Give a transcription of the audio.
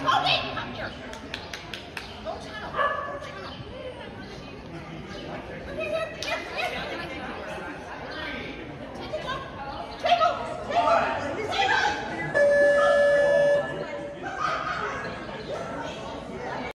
Kobe, come here.